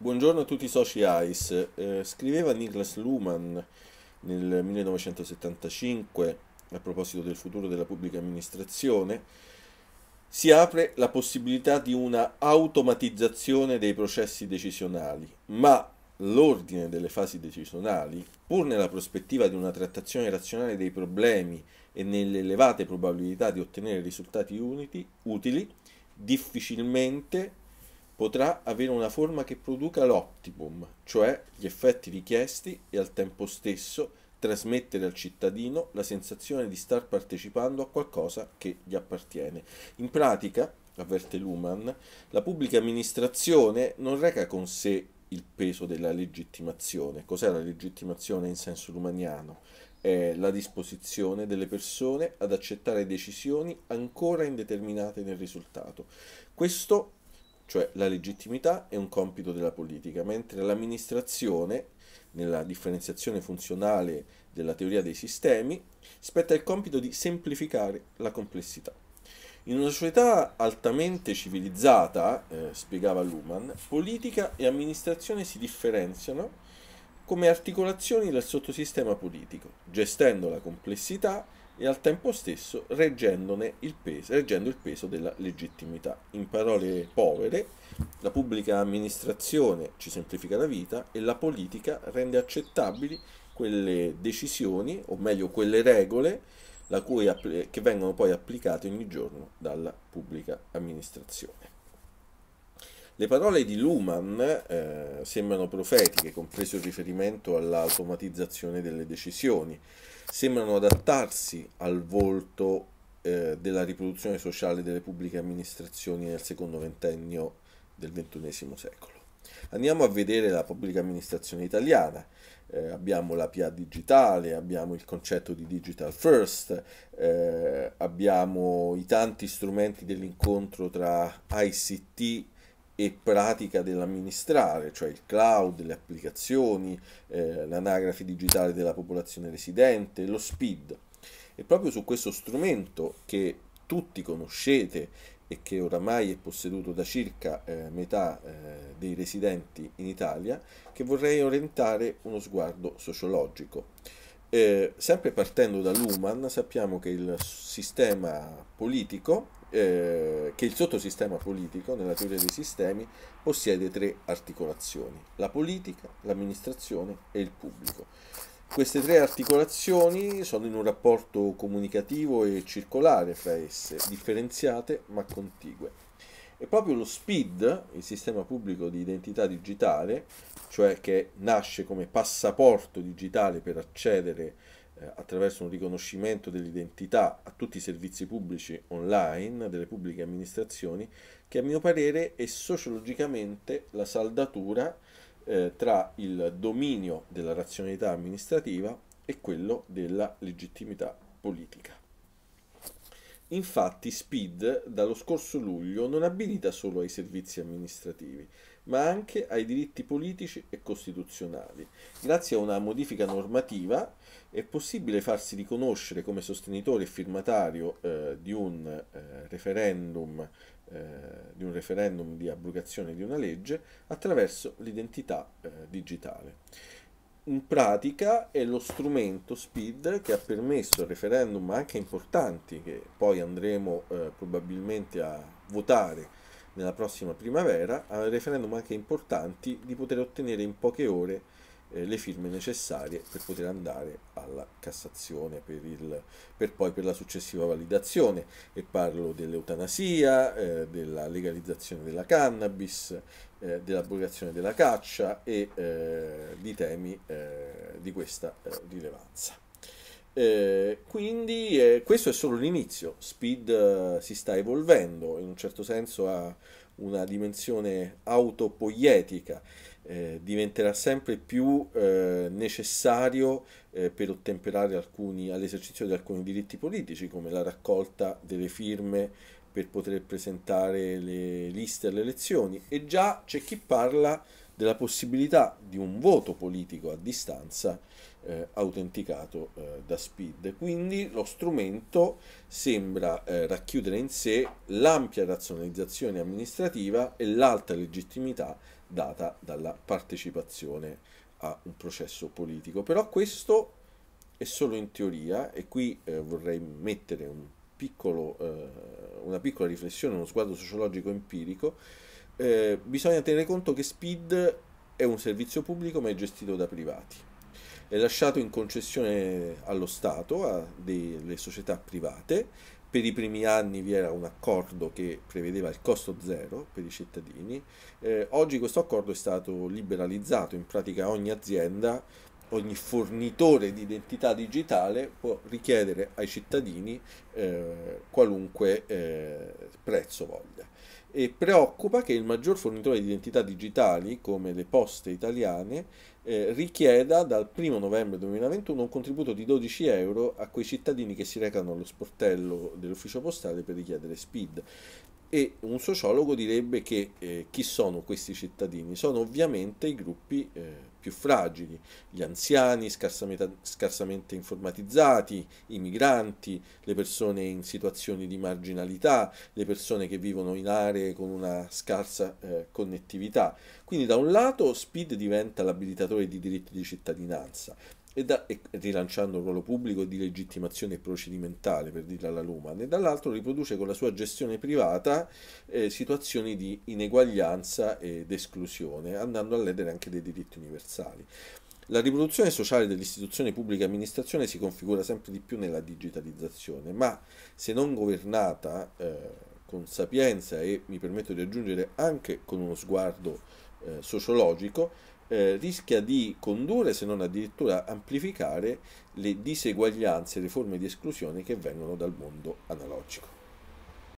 Buongiorno a tutti i soci ICE. Eh, scriveva Niklas Luhmann nel 1975 a proposito del futuro della pubblica amministrazione. Si apre la possibilità di una automatizzazione dei processi decisionali, ma l'ordine delle fasi decisionali, pur nella prospettiva di una trattazione razionale dei problemi e nelle elevate probabilità di ottenere risultati uniti, utili, difficilmente potrà avere una forma che produca l'optimum, cioè gli effetti richiesti e al tempo stesso trasmettere al cittadino la sensazione di star partecipando a qualcosa che gli appartiene. In pratica, avverte Luhmann, la pubblica amministrazione non reca con sé il peso della legittimazione. Cos'è la legittimazione in senso lumaniano? È la disposizione delle persone ad accettare decisioni ancora indeterminate nel risultato. Questo cioè la legittimità è un compito della politica, mentre l'amministrazione, nella differenziazione funzionale della teoria dei sistemi, spetta il compito di semplificare la complessità. In una società altamente civilizzata, eh, spiegava Luhmann, politica e amministrazione si differenziano come articolazioni del sottosistema politico, gestendo la complessità e al tempo stesso reggendone il peso, reggendo il peso della legittimità. In parole povere, la pubblica amministrazione ci semplifica la vita e la politica rende accettabili quelle decisioni, o meglio quelle regole, che vengono poi applicate ogni giorno dalla pubblica amministrazione. Le parole di Luhmann eh, sembrano profetiche, compreso il riferimento all'automatizzazione delle decisioni, sembrano adattarsi al volto eh, della riproduzione sociale delle pubbliche amministrazioni nel secondo ventennio del XXI secolo. Andiamo a vedere la pubblica amministrazione italiana. Eh, abbiamo la PA digitale, abbiamo il concetto di digital first, eh, abbiamo i tanti strumenti dell'incontro tra ICT e pratica dell'amministrare, cioè il cloud, le applicazioni, eh, l'anagrafe digitale della popolazione residente, lo SPID. E proprio su questo strumento che tutti conoscete e che oramai è posseduto da circa eh, metà eh, dei residenti in Italia, che vorrei orientare uno sguardo sociologico. Eh, sempre partendo da Luhmann, sappiamo che il sistema politico eh, che il sottosistema politico, nella teoria dei sistemi, possiede tre articolazioni, la politica, l'amministrazione e il pubblico. Queste tre articolazioni sono in un rapporto comunicativo e circolare fra esse, differenziate ma contigue. E proprio lo SPID, il sistema pubblico di identità digitale, cioè che nasce come passaporto digitale per accedere eh, attraverso un riconoscimento dell'identità a tutti i servizi pubblici online delle pubbliche amministrazioni, che a mio parere è sociologicamente la saldatura eh, tra il dominio della razionalità amministrativa e quello della legittimità politica. Infatti SPID dallo scorso luglio non abilita solo ai servizi amministrativi, ma anche ai diritti politici e costituzionali. Grazie a una modifica normativa è possibile farsi riconoscere come sostenitore e firmatario eh, di, un, eh, referendum, eh, di un referendum di abrogazione di una legge attraverso l'identità eh, digitale. In pratica è lo strumento SPID che ha permesso referendum anche importanti, che poi andremo eh, probabilmente a votare nella prossima primavera, a referendum anche importanti, di poter ottenere in poche ore eh, le firme necessarie per poter andare alla Cassazione per, il, per poi per la successiva validazione. E parlo dell'eutanasia, eh, della legalizzazione della cannabis, eh, dell'abrogazione della caccia e eh, di temi eh, di questa eh, rilevanza. Eh, quindi questo è solo l'inizio, Speed si sta evolvendo, in un certo senso ha una dimensione autopoietica, eh, diventerà sempre più eh, necessario eh, per ottemperare alcuni, all'esercizio di alcuni diritti politici, come la raccolta delle firme per poter presentare le liste alle elezioni. E già c'è chi parla della possibilità di un voto politico a distanza eh, autenticato eh, da SPID. Quindi lo strumento sembra eh, racchiudere in sé l'ampia razionalizzazione amministrativa e l'alta legittimità data dalla partecipazione a un processo politico. Però questo è solo in teoria e qui eh, vorrei mettere un piccolo, eh, una piccola riflessione, uno sguardo sociologico empirico. Eh, bisogna tenere conto che SPID è un servizio pubblico ma è gestito da privati è lasciato in concessione allo Stato, a delle società private. Per i primi anni vi era un accordo che prevedeva il costo zero per i cittadini. Eh, oggi questo accordo è stato liberalizzato, in pratica ogni azienda, ogni fornitore di identità digitale può richiedere ai cittadini eh, qualunque eh, prezzo voglia e preoccupa che il maggior fornitore di identità digitali, come le poste italiane, eh, richieda dal 1 novembre 2021 un contributo di 12 euro a quei cittadini che si recano allo sportello dell'ufficio postale per richiedere SPID e un sociologo direbbe che eh, chi sono questi cittadini? Sono ovviamente i gruppi eh, più fragili, gli anziani scarsamente, scarsamente, informatizzati, i migranti, le persone in situazioni di marginalità, le persone che vivono in aree con una scarsa eh, connettività. Quindi da un lato SPID diventa l'abilitatore di diritti di cittadinanza, e, da, e, rilanciando un ruolo pubblico di legittimazione procedimentale, per dirla alla Luman, e dall'altro riproduce con la sua gestione privata eh, situazioni di ineguaglianza ed esclusione, andando a ledere anche dei diritti universali. La riproduzione sociale dell'istituzione pubblica amministrazione si configura sempre di più nella digitalizzazione, ma se non governata eh, con sapienza e mi permetto di aggiungere anche con uno sguardo eh, sociologico, eh, rischia di condurre, se non addirittura amplificare, le diseguaglianze, le forme di esclusione che vengono dal mondo analogico.